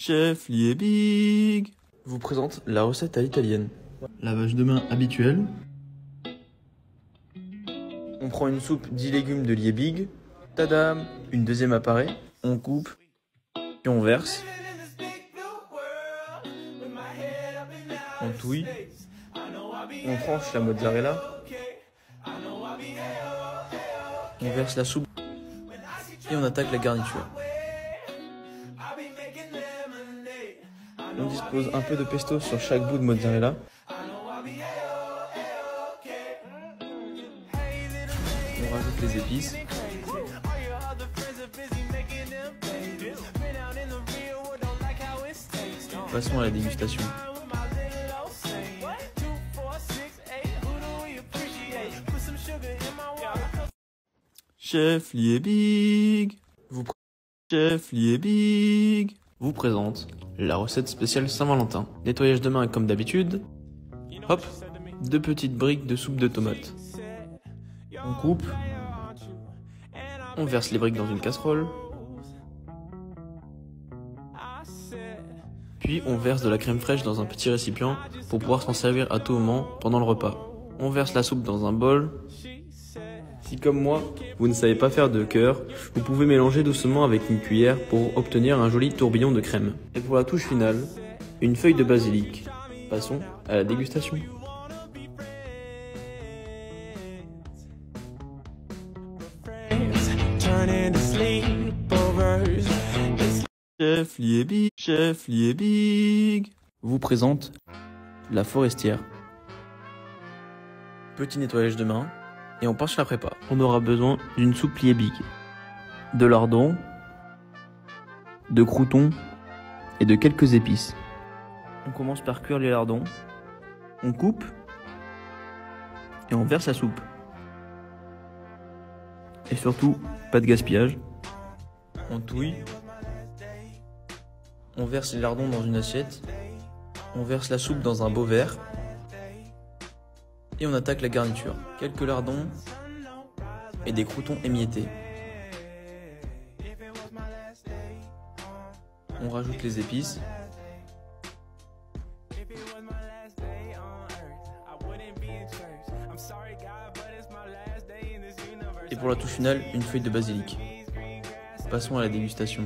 Chef Liebig vous présente la recette à l'italienne. Lavage de main habituel. On prend une soupe 10 légumes de Liebig. Tadam Une deuxième apparaît. On coupe. Puis on verse. On touille. On tranche la mozzarella. On verse la soupe. Et on attaque la garniture. On dispose un peu de pesto sur chaque bout de mozzarella. On rajoute les épices. Passons à la dégustation. Chef Liebig vous, Chef Liebig vous présente la recette spéciale Saint-Valentin. Nettoyage de main comme d'habitude. Hop, deux petites briques de soupe de tomates. On coupe. On verse les briques dans une casserole. Puis on verse de la crème fraîche dans un petit récipient pour pouvoir s'en servir à tout moment pendant le repas. On verse la soupe dans un bol. Si comme moi, vous ne savez pas faire de cœur, vous pouvez mélanger doucement avec une cuillère pour obtenir un joli tourbillon de crème. Et pour la touche finale, une feuille de basilic. Passons à la dégustation. Chef Liebig, Chef Liebig vous présente la forestière. Petit nettoyage de main et on passe sur la prépa. On aura besoin d'une soupe Liebig, de lardons, de croutons et de quelques épices. On commence par cuire les lardons, on coupe et on verse la soupe. Et surtout, pas de gaspillage. On touille. On verse les lardons dans une assiette. On verse la soupe dans un beau verre. Et on attaque la garniture. Quelques lardons et des croutons émiettés. On rajoute les épices. Et pour la touche finale, une feuille de basilic. Passons à la dégustation.